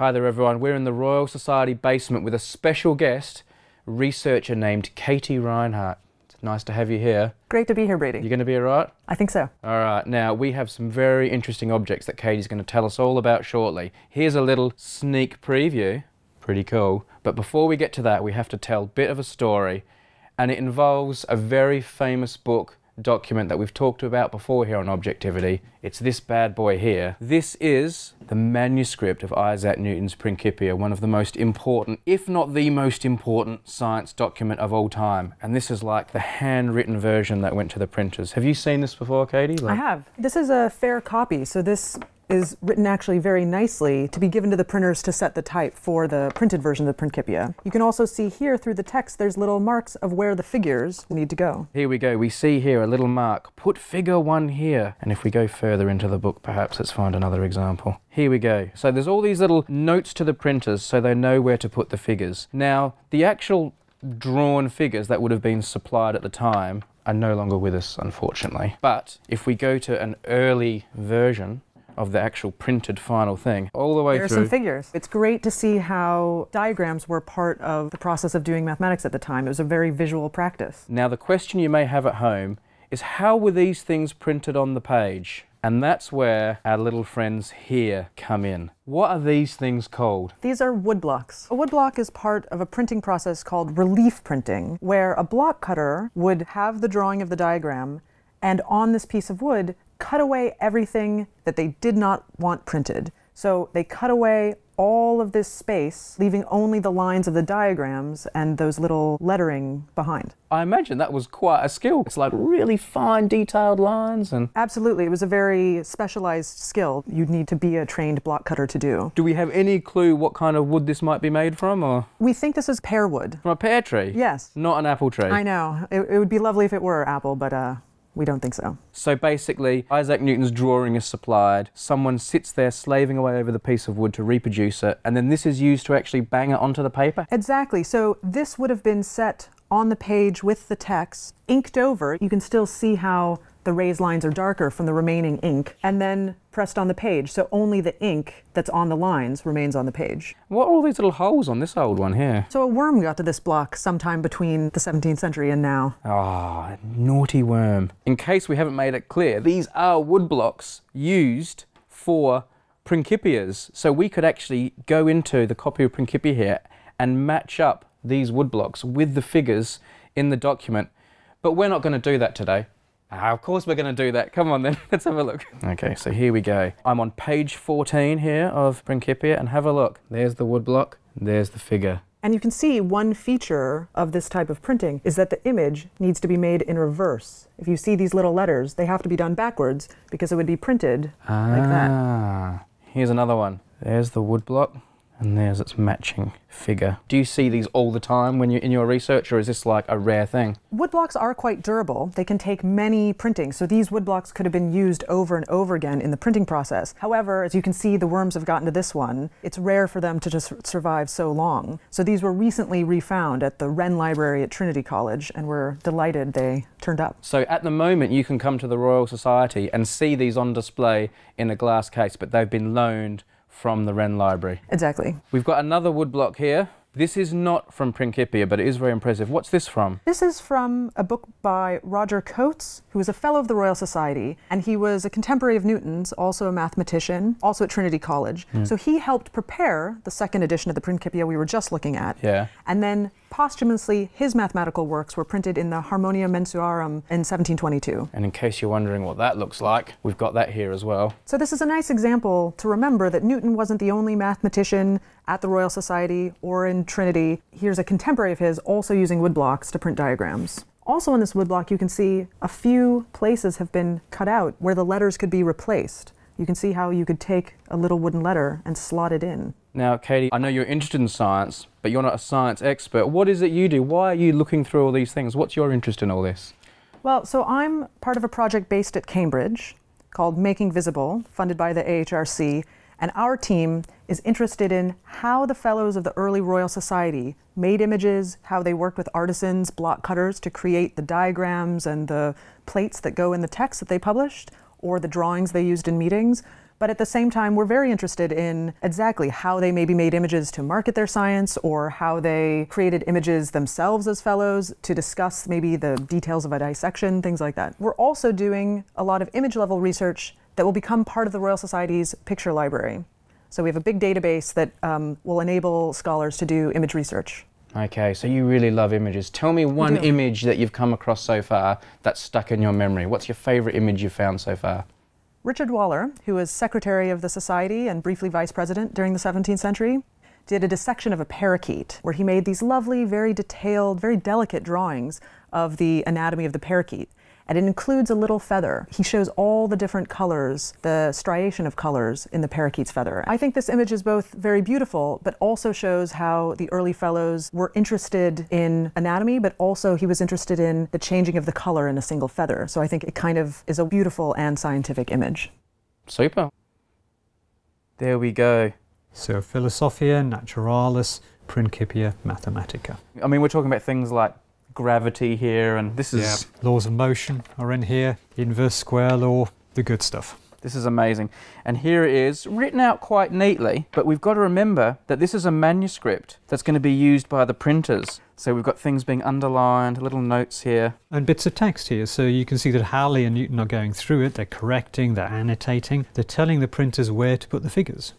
Hi there, everyone. We're in the Royal Society basement with a special guest, researcher named Katie Reinhart. It's nice to have you here. Great to be here, Brady. You're going to be all right? I think so. All right. Now, we have some very interesting objects that Katie's going to tell us all about shortly. Here's a little sneak preview. Pretty cool. But before we get to that, we have to tell a bit of a story, and it involves a very famous book document that we've talked about before here on Objectivity. It's this bad boy here. This is the manuscript of Isaac Newton's Principia, one of the most important, if not the most important, science document of all time. And this is like the handwritten version that went to the printers. Have you seen this before, Katie? Like, I have. This is a fair copy, so this is written actually very nicely to be given to the printers to set the type for the printed version of the Principia. You can also see here through the text there's little marks of where the figures need to go. Here we go. We see here a little mark. Put figure one here. And if we go further into the book, perhaps let's find another example. Here we go. So there's all these little notes to the printers so they know where to put the figures. Now, the actual drawn figures that would have been supplied at the time are no longer with us, unfortunately. But if we go to an early version, of the actual printed final thing all the way through. there are some figures. It's great to see how diagrams were part of the process of doing mathematics at the time. It was a very visual practice. Now the question you may have at home is how were these things printed on the page? And that's where our little friends here come in. What are these things called? These are woodblocks. A woodblock is part of a printing process called relief printing, where a block cutter would have the drawing of the diagram, and on this piece of wood, cut away everything that they did not want printed. So they cut away all of this space, leaving only the lines of the diagrams and those little lettering behind. I imagine that was quite a skill. It's like really fine, detailed lines and. Absolutely. It was a very specialized skill you'd need to be a trained block cutter to do. Do we have any clue what kind of wood this might be made from or? We think this is pear wood. From a pear tree? Yes. Not an apple tree. I know. It, it would be lovely if it were apple, but uh, we don't think so. So basically, Isaac Newton's drawing is supplied. Someone sits there slaving away over the piece of wood to reproduce it, and then this is used to actually bang it onto the paper? Exactly. So this would have been set on the page with the text, inked over. You can still see how the raised lines are darker from the remaining ink, and then pressed on the page. So only the ink that's on the lines remains on the page. What are all these little holes on this old one here? So a worm got to this block sometime between the 17th century and now. Ah, oh, naughty worm. In case we haven't made it clear, these are wood blocks used for Principias. So we could actually go into the copy of Principia here and match up these wood blocks with the figures in the document. But we're not going to do that today. Ah, of course we're going to do that. Come on then, let's have a look. Okay, so here we go. I'm on page 14 here of Principia and have a look. There's the woodblock, there's the figure. And you can see one feature of this type of printing is that the image needs to be made in reverse. If you see these little letters, they have to be done backwards because it would be printed ah, like that. Here's another one. There's the woodblock and there's its matching figure. Do you see these all the time when you're in your research, or is this like a rare thing? Woodblocks are quite durable. They can take many printings, so these woodblocks could have been used over and over again in the printing process. However, as you can see, the worms have gotten to this one. It's rare for them to just survive so long. So these were recently refound at the Wren Library at Trinity College, and we're delighted they turned up. So at the moment, you can come to the Royal Society and see these on display in a glass case, but they've been loaned from the Wren Library. Exactly. We've got another woodblock here. This is not from Principia, but it is very impressive. What's this from? This is from a book by Roger Cotes, who was a fellow of the Royal Society, and he was a contemporary of Newton's, also a mathematician, also at Trinity College. Mm. So he helped prepare the second edition of the Principia we were just looking at. Yeah. And then posthumously, his mathematical works were printed in the Harmonia Mensurarum in 1722. And in case you're wondering what that looks like, we've got that here as well. So this is a nice example to remember that Newton wasn't the only mathematician at the Royal Society or in Trinity. Here's a contemporary of his also using woodblocks to print diagrams. Also on this woodblock, you can see a few places have been cut out where the letters could be replaced. You can see how you could take a little wooden letter and slot it in. Now, Katie, I know you're interested in science, but you're not a science expert. What is it you do? Why are you looking through all these things? What's your interest in all this? Well, so I'm part of a project based at Cambridge called Making Visible, funded by the AHRC, and our team is interested in how the fellows of the early Royal Society made images, how they worked with artisans, block cutters to create the diagrams and the plates that go in the text that they published, or the drawings they used in meetings, But at the same time, we're very interested in exactly how they maybe made images to market their science or how they created images themselves as fellows to discuss maybe the details of a dissection, things like that. We're also doing a lot of image level research that will become part of the Royal Society's picture library. So we have a big database that um, will enable scholars to do image research. Okay, so you really love images. Tell me one do. image that you've come across so far that's stuck in your memory. What's your favourite image you've found so far? Richard Waller, who was secretary of the society and briefly vice president during the 17th century, did a dissection of a parakeet where he made these lovely, very detailed, very delicate drawings of the anatomy of the parakeet. And it includes a little feather. He shows all the different colors, the striation of colors in the parakeet's feather. I think this image is both very beautiful, but also shows how the early fellows were interested in anatomy, but also he was interested in the changing of the color in a single feather. So I think it kind of is a beautiful and scientific image. Super. There we go. So Philosophia Naturalis Principia Mathematica. I mean, we're talking about things like gravity here, and this is Laws of motion are in here, inverse square law, the good stuff. this is amazing. And here it is, written out quite neatly. But we've got to remember that this is a manuscript that's going to be used by the printers. So we've got things being underlined, little notes here. And bits of text here, so you can see that Halley and Newton are going through it, they're correcting, they're annotating, they're telling the printers where to put the figures.